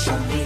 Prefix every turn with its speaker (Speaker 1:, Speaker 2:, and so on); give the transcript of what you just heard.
Speaker 1: show me